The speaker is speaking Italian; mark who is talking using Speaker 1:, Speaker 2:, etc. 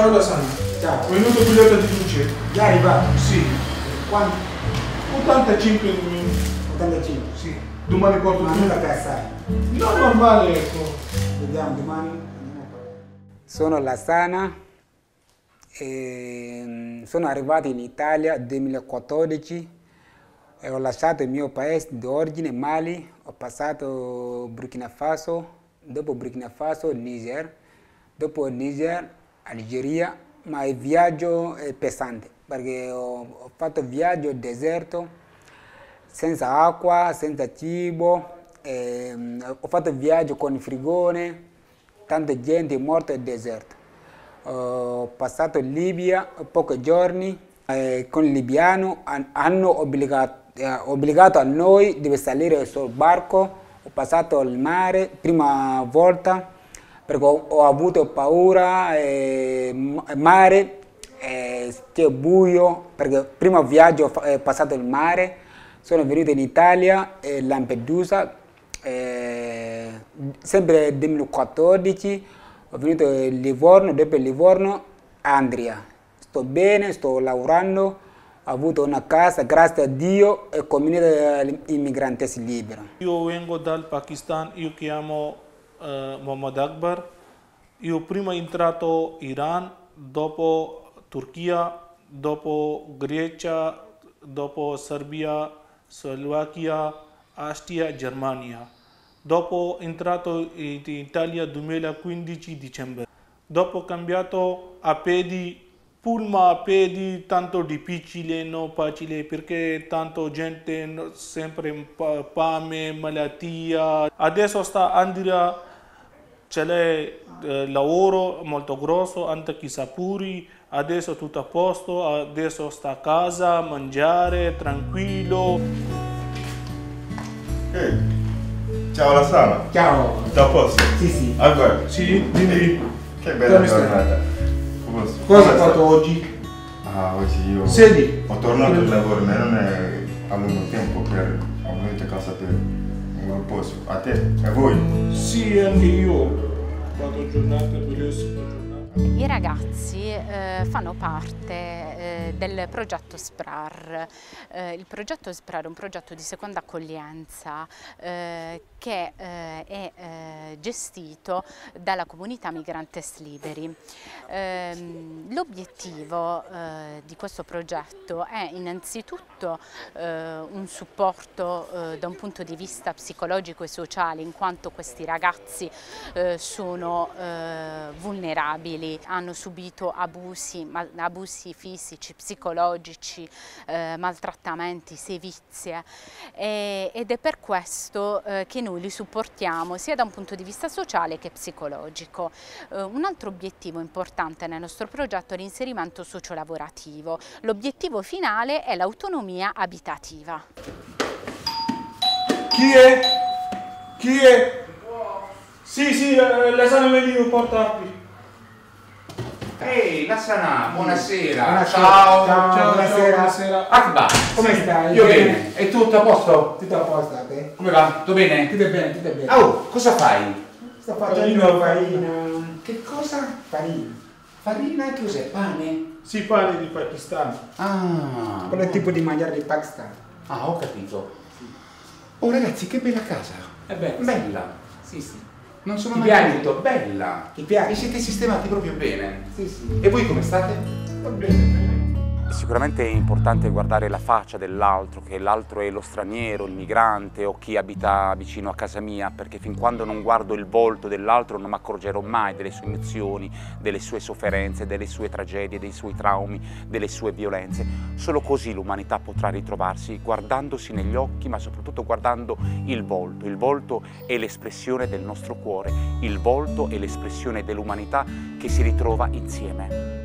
Speaker 1: Ciao da Sana.
Speaker 2: Ciao.
Speaker 1: Ho venuto biglietto di luce.
Speaker 2: Già arrivato?
Speaker 1: Sì.
Speaker 2: Quanto?
Speaker 1: 85 minuti.
Speaker 2: 85.
Speaker 1: Sì. Domani porto
Speaker 2: Ma
Speaker 1: tu.
Speaker 2: non la cassare.
Speaker 1: No, normale, ecco.
Speaker 2: Vediamo domani. Sono la Sana. e sono arrivato in Italia nel 2014 e ho lasciato il mio paese d'origine, Mali, ho passato Burkina Faso, dopo Burkina Faso Niger, dopo Niger Algeria, ma il viaggio è pesante perché ho, ho fatto viaggio deserto, senza acqua, senza cibo, ehm, ho fatto viaggio con il frigone, tanta gente morta nel deserto. Ho passato in Libia pochi giorni, eh, con il libiano han- hanno obbligato, eh, obbligato a noi di salire sul barco, ho passato il mare, prima volta, perché ho, ho avuto paura, eh, mare, eh, c'è buio, perché primo viaggio eh, passato il mare, sono venuto in Italia, eh, Lampedusa, eh, sempre nel 2014, ho venuto a Livorno, dopo Livorno, Andria. Sto bene, sto lavorando, ho avuto una casa, grazie a Dio, e comunità immigrantes libera.
Speaker 1: Io vengo dal Pakistan, io chiamo eh, Muhammad Akbar. Io prima entrato in Iran, dopo Turchia, dopo Grecia, dopo Serbia, Slovacchia, Austria, Germania. Dopo entrato in Italia 2015 dicembre. Dopo cambiato a piedi, pullman a piedi, tanto difficile, non facile perché tanto gente sempre fame, malattia. Adesso sta Andrea c'è eh, lavoro molto grosso, anche chi sapuri, adesso tutto a posto, adesso sta a casa, mangiare, tranquillo.
Speaker 3: Ehi, ciao la Sana,
Speaker 2: Ciao.
Speaker 3: tutto a posto?
Speaker 2: Sì, sì.
Speaker 3: Allora,
Speaker 1: Sì, dimmi,
Speaker 3: che bella
Speaker 1: Come
Speaker 3: giornata. Come
Speaker 1: cosa hai fatto oggi?
Speaker 3: Ah, oggi io
Speaker 1: Sedi.
Speaker 3: ho tornato al lavoro, ma non è a lungo tempo per ho venuto a casa per un riposo. A te? E voi?
Speaker 1: Sì, anche io. Quattro giornate, bellissime giornate.
Speaker 4: I ragazzi eh, fanno parte eh, del progetto SPRAR. Eh, il progetto SPRAR è un progetto di seconda accoglienza eh, che eh, è eh, gestito dalla comunità Migrantes Liberi. Ehm, L'obiettivo di questo progetto è innanzitutto un supporto da un punto di vista psicologico e sociale in quanto questi ragazzi sono vulnerabili, hanno subito abusi, abusi fisici, psicologici, eh, maltrattamenti, sevizie e- ed è per questo eh, che noi li supportiamo sia da un punto di vista sociale che psicologico. Eh, un altro obiettivo importante nel nostro progetto è l'inserimento sociolavorativo. L'obiettivo finale è l'autonomia abitativa.
Speaker 1: Chi è? Chi è? Sì, sì, eh, la Sana Melino porta qui.
Speaker 5: Ehi, la Sana, buonasera.
Speaker 2: Buonasera.
Speaker 5: Ciao.
Speaker 2: Ciao.
Speaker 1: Ciao,
Speaker 2: buonasera.
Speaker 1: buonasera.
Speaker 5: Akbar.
Speaker 2: Come
Speaker 5: Sì,
Speaker 2: stai?
Speaker 5: Io
Speaker 2: Bene?
Speaker 5: bene. E tutto a posto?
Speaker 2: Tutto a posto a te?
Speaker 5: Come va? Tutto bene?
Speaker 2: Tutto bene, tutto bene.
Speaker 5: Oh, cosa fai?
Speaker 2: Sto
Speaker 1: Farina,
Speaker 2: facendo farina.
Speaker 5: Che cosa?
Speaker 2: Farina.
Speaker 5: Farina? Che cos'è? Pane?
Speaker 1: Si parla di Pakistan.
Speaker 5: Ah.
Speaker 2: Quello tipo di mangiare di Pakistan.
Speaker 5: Ah, ho capito. Oh ragazzi, che bella casa.
Speaker 2: È bello.
Speaker 5: Bella.
Speaker 2: Sì, sì.
Speaker 5: Non sono
Speaker 2: Ti
Speaker 5: mai
Speaker 2: piace?
Speaker 5: venuto. Bella.
Speaker 2: Ti piace?
Speaker 5: Vi siete sistemati proprio bene.
Speaker 2: Sì, sì.
Speaker 5: E voi come state?
Speaker 1: Va bene, bene.
Speaker 6: Sicuramente è importante guardare la faccia dell'altro, che l'altro è lo straniero, il migrante o chi abita vicino a casa mia, perché fin quando non guardo il volto dell'altro non mi accorgerò mai delle sue emozioni, delle sue sofferenze, delle sue tragedie, dei suoi traumi, delle sue violenze. Solo così l'umanità potrà ritrovarsi, guardandosi negli occhi, ma soprattutto guardando il volto. Il volto è l'espressione del nostro cuore, il volto è l'espressione dell'umanità che si ritrova insieme.